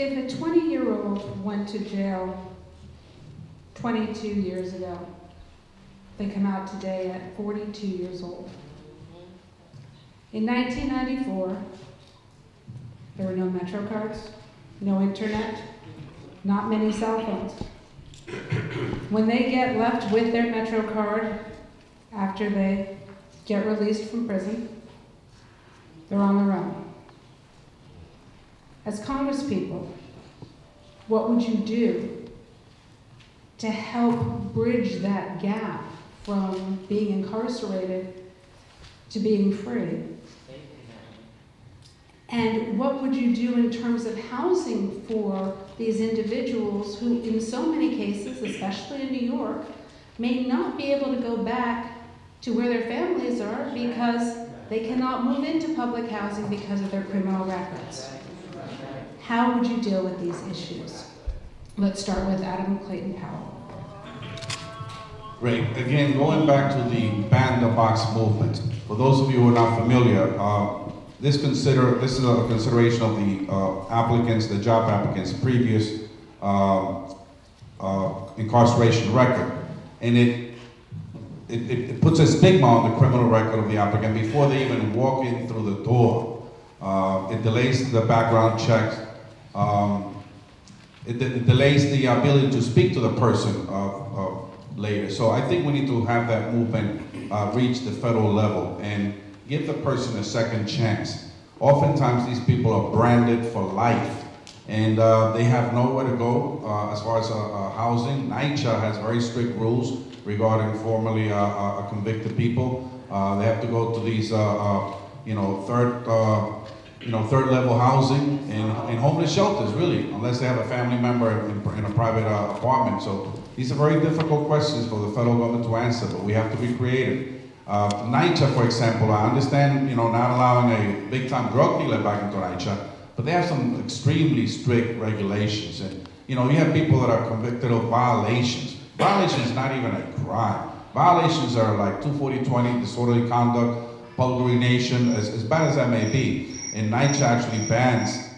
If a 20-year-old went to jail 22 years ago, they come out today at 42 years old. In 1994, there were no Metro cards, no internet, not many cell phones. When they get left with their Metro card after they get released from prison, they're on their own. As congresspeople, what would you do to help bridge that gap from being incarcerated to being free? And what would you do in terms of housing for these individuals who, in so many cases, especially in New York, may not be able to go back to where their families are because they cannot move into public housing because of their criminal records? How would you deal with these issues? Let's start with Adam Clayton Powell. Great. Again, going back to the ban the box movement. For those of you who are not familiar, uh, this consider this is a consideration of the uh, applicants, the job applicants' previous uh, uh, incarceration record, and it, it it puts a stigma on the criminal record of the applicant before they even walk in through the door. Uh, it delays the background checks. Um, it, it, delays the ability to speak to the person uh, later. So I think we need to have that movement reach the federal level and give the person a second chance. Oftentimes these people are branded for life and uh, they have nowhere to go uh, as far as uh, uh housing. NYCHA has very strict rules regarding formerly uh, uh, convicted people. they have to go to these, you know, third, you know, third level housing and, and, homeless shelters, really, unless they have a family member in, in a private apartment. So these are very difficult questions for the federal government to answer, but we have to be creative. Uh, NYCHA, for example, I understand, you know, not allowing a big-time drug dealer back into NYCHA, but they have some extremely strict regulations. And, you know, you have people that are convicted of violations. Violations is not even a crime. Violations are like 240-20, disorderly conduct, public urination, as, as bad as that may be. And NYCHA actually bans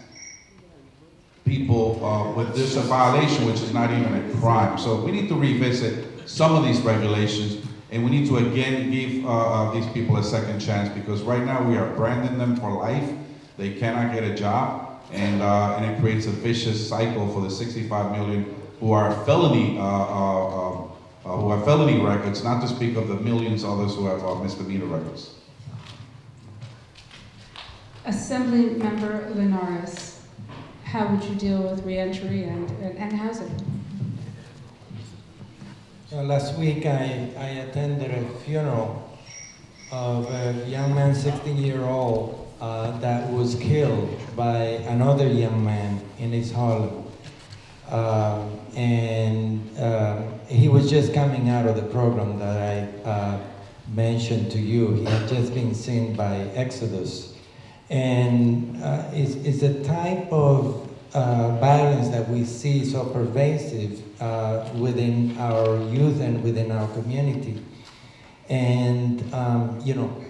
people uh, with this a violation, which is not even a crime. So we need to revisit some of these regulations and we need to again give uh, uh, these people a second chance because right now we are branding them for life. They cannot get a job, and, uh, and it creates a vicious cycle for the 65 million who are felony uh, uh, uh, who have felony records, not to speak of the millions others who have misdemeanor records. Assembly Member Linares, how would you deal with reentry and, and, and housing? Uh, last week I, I attended a funeral of a young man, 16 year old, uh, that was killed by another young man in his Harlem. Uh, and he was just coming out of the program that I uh, mentioned to you. He had just been seen by Exodus. And uh, it's, it's a type of uh, violence that we see so pervasive uh, within our youth and within our community. And, um, you know,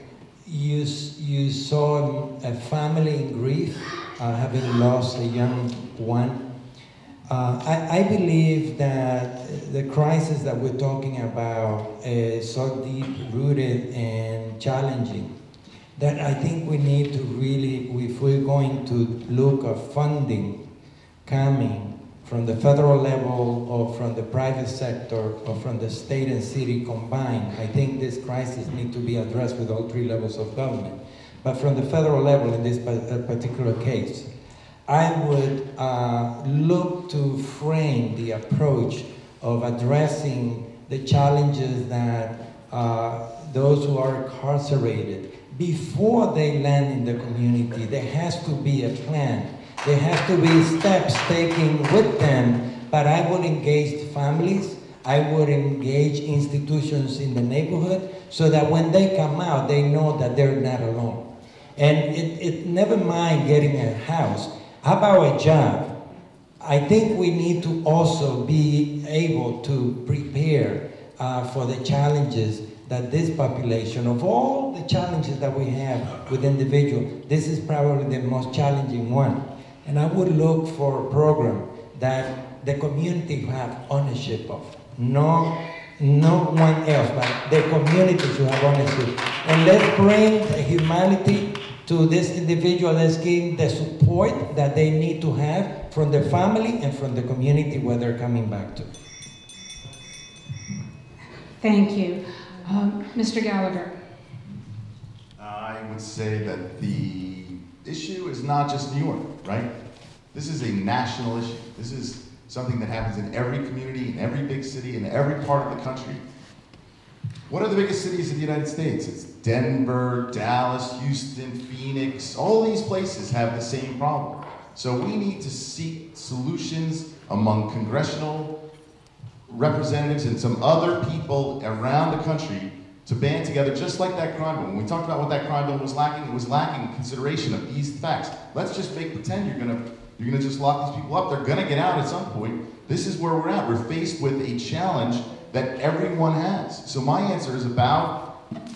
you, you saw a family in grief, uh, having lost a young one. Uh, I, I, believe that the crisis that we're talking about is so deep rooted and challenging that I think we need to really, if we're going to look at funding coming from the federal level or from the private sector or from the state and city combined, I think this crisis needs to be addressed with all three levels of government. But from the federal level in this uh, particular case, I would uh, look to frame the approach of addressing the challenges that uh, those who are incarcerated, before they land in the community, there has to be a plan there has to be steps taken with them, but I would engage families, I would engage institutions in the neighborhood so that when they come out, they know that they're not alone. And it, it never mind getting a house. How about a job? I think we need to also be able to prepare uh, for the challenges that this population, of all the challenges that we have with individuals, this is probably the most challenging one And I would look for a program that the community have ownership of. No, no one else, but the community should have ownership. And let's bring humanity to this individual. Let's give the support that they need to have from the family and from the community where they're coming back to. Thank you. Um, Mr. Gallagher? I would say that the issue is not just New York, right? This is a national issue. This is something that happens in every community, in every big city, in every part of the country. What are the biggest cities in the United States? It's Denver, Dallas, Houston, Phoenix. All these places have the same problem. So we need to seek solutions among congressional representatives and some other people around the country to band together just like that crime bill. When we talked about what that crime bill was lacking, it was lacking consideration of these facts. Let's just make pretend you're gonna you're gonna just lock these people up. They're gonna get out at some point. This is where we're at. We're faced with a challenge that everyone has. So my answer is about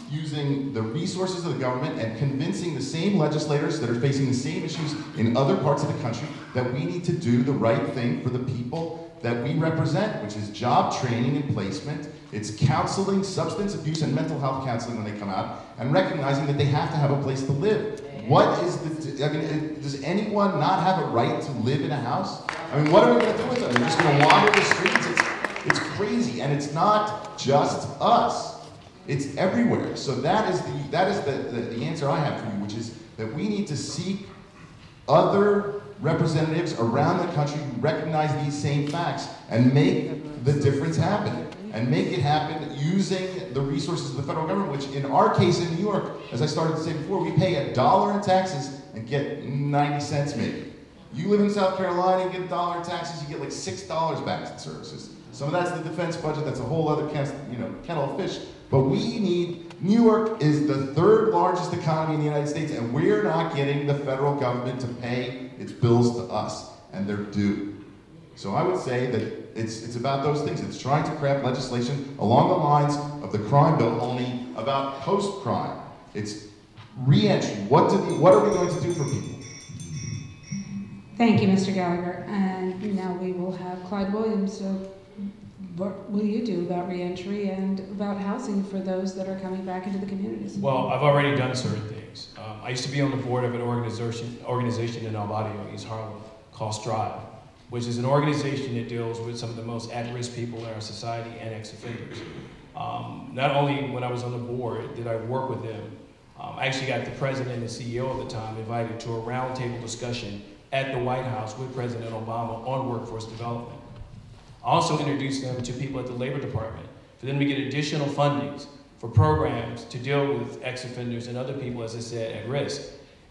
using the resources of the government and convincing the same legislators that are facing the same issues in other parts of the country that we need to do the right thing for the people that we represent, which is job training and placement. It's counseling, substance abuse, and mental health counseling when they come out, and recognizing that they have to have a place to live. What is the, I mean, does anyone not have a right to live in a house? I mean, what are we gonna do with them? They're just gonna wander the streets? It's, it's crazy, and it's not just us. It's everywhere. So that is the, that is the, the, the answer I have for you, which is that we need to seek other representatives around the country recognize these same facts and make the difference happen. And make it happen using the resources of the federal government, which in our case in New York, as I started to say before, we pay a dollar in taxes and get 90 cents maybe. You live in South Carolina, you get a dollar in taxes, you get like six dollars back in services. Some of that's the defense budget, that's a whole other you know, kettle of fish. But we need, New York is the third largest economy in the United States, and we're not getting the federal government to pay its bills to us, and they're due. So I would say that it's, it's about those things. It's trying to craft legislation along the lines of the crime bill, only about post-crime. It's reentry. What, do the, what are we going to do for people? Thank you, Mr. Gallagher. And now we will have Clyde Williams. So what will you do about reentry and about housing for those that are coming back into the communities? Well, I've already done certain things. Um, I used to be on the board of an organization, organization in El East Harlem, called Strive, which is an organization that deals with some of the most at-risk people in our society and ex-offenders. Um, not only when I was on the board did I work with them, um, I actually got the president and the CEO at the time invited to a roundtable discussion at the White House with President Obama on workforce development. I also introduced them to people at the Labor Department for them to get additional fundings for programs to deal with ex-offenders and other people, as I said, at risk.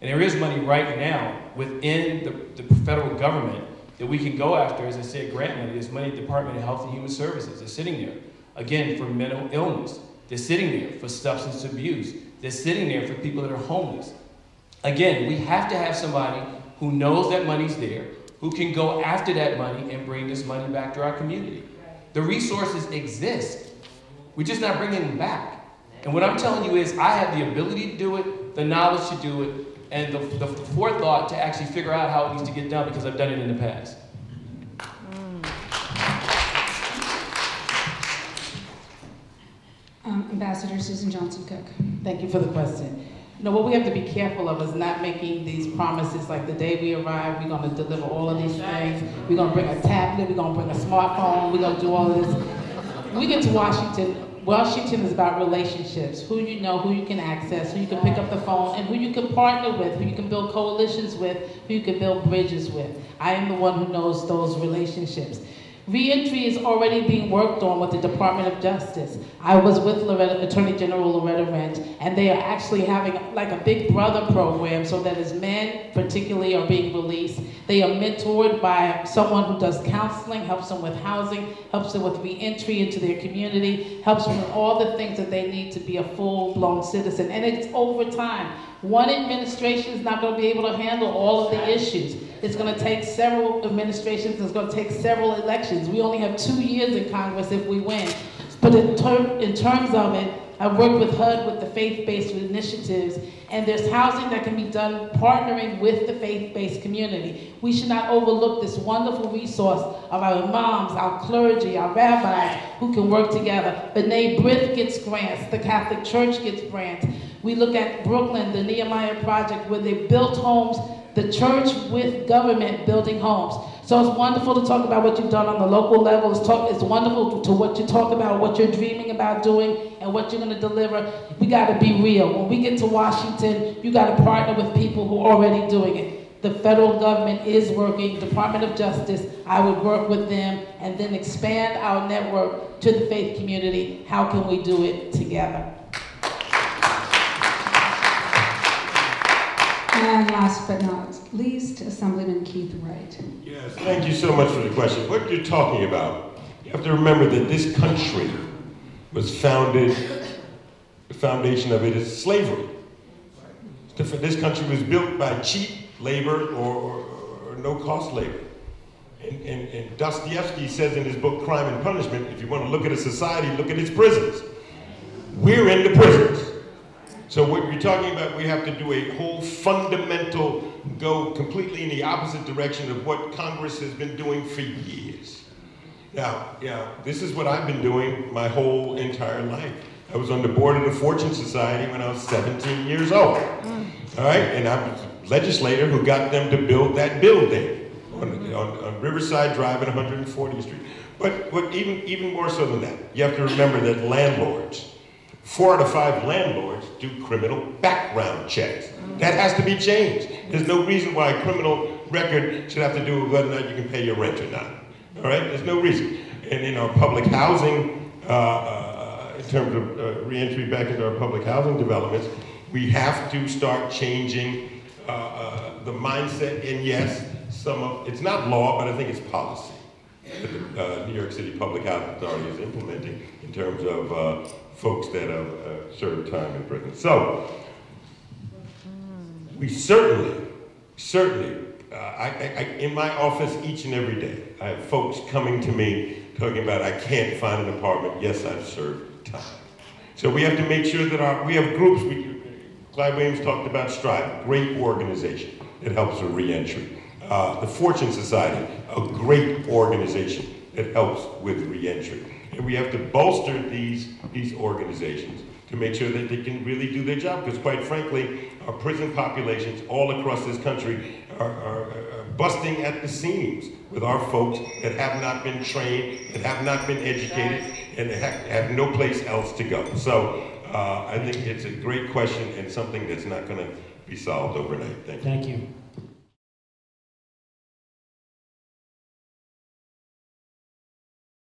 And there is money right now within the, the federal government that we can go after, as I said, grant money. There's money at the Department of Health and Human Services. They're sitting there. Again, for mental illness. They're sitting there for substance abuse. They're sitting there for people that are homeless. Again, we have to have somebody who knows that money's there, who can go after that money and bring this money back to our community. The resources exist. We're just not bringing them back. And what I'm telling you is I have the ability to do it, the knowledge to do it, and the, the forethought to actually figure out how it needs to get done because I've done it in the past. Um, Ambassador Suzan Johnson Cook. Thank you for the question. You know, what we have to be careful of is not making these promises like the day we arrive, we're gonna deliver all of these things. We're gonna bring a tablet, we're gonna bring a smartphone, we're gonna do all of this. We get to Washington, Washington is about relationships, who you know, who you can access, who you can pick up the phone, and who you can partner with, who you can build coalitions with, who you can build bridges with. I am the one who knows those relationships. Reentry is already being worked on with the Department of Justice. I was with Loretta, Attorney General Loretta Lynch, and they are actually having like a big brother program so that as men particularly are being released, they are mentored by someone who does counseling, helps them with housing, helps them with reentry into their community, helps them with all the things that they need to be a full-blown citizen. And it's over time. One administration is not going to be able to handle all of the issues. It's going to take several administrations. It's going to take several elections. We only have two years in Congress if we win. But in, ter in terms of it, I've worked with HUD with the faith-based initiatives, and there's housing that can be done partnering with the faith-based community. We should not overlook this wonderful resource of our imams, our clergy, our rabbis who can work together. B'nai B'rith gets grants, the Catholic Church gets grants. We look at Brooklyn, the Nehemiah Project, where they built homes, the church with government building homes. So it's wonderful to talk about what you've done on the local level. It's, talk, it's wonderful to what you talk about, what you're dreaming about doing, and what you're going to deliver. We got to be real. When we get to Washington, you got to partner with people who are already doing it. The federal government is working, Department of Justice, I would work with them, and then expand our network to the faith community. How can we do it together? And last but not least, Assemblyman Keith Wright. Yes, thank you so much for the question. What you're talking about, you have to remember that this country was founded, the foundation of it is slavery. This country was built by cheap labor or, or, or no-cost labor. And, and, and Dostoevsky says in his book Crime and Punishment, if you want to look at a society, look at its prisons. We're in the prisons. So what you're talking about, we have to do a whole fundamental, go completely in the opposite direction of what Congress has been doing for years. Now, yeah, this is what I've been doing my whole entire life. I was on the board of the Fortune Society when I was 17 years old. All right, and I was a legislator who got them to build that building on, on, on Riverside Drive at 140th Street. But what even, even more so than that, you have to remember that landlords, four out of five landlords do criminal background checks. That has to be changed. There's no reason why a criminal record should have to do with whether or not you can pay your rent or not. All right, there's no reason. And in our public housing, uh, uh, in terms of uh, reentry back into our public housing developments, we have to start changing uh, uh, the mindset. And yes, some of it's not law, but I think it's policy that the uh, New York City Public Health Authority is implementing in terms of uh, folks that have uh, served time in prison. So, we certainly, certainly, uh, I, I, in my office each and every day, I have folks coming to me talking about, I can't find an apartment. Yes, I've served time. So we have to make sure that our, we have groups, we, Clyde Williams talked about Strive, great organization that helps with reentry. Uh, the Fortune Society, a great organization that helps with reentry. And we have to bolster these, these organizations to make sure that they can really do their job. Because quite frankly, our prison populations all across this country are, are, are busting at the seams with our folks that have not been trained, that have not been educated, and have, have no place else to go. So uh, I think it's a great question and something that's not going to be solved overnight. Thank you. Thank you.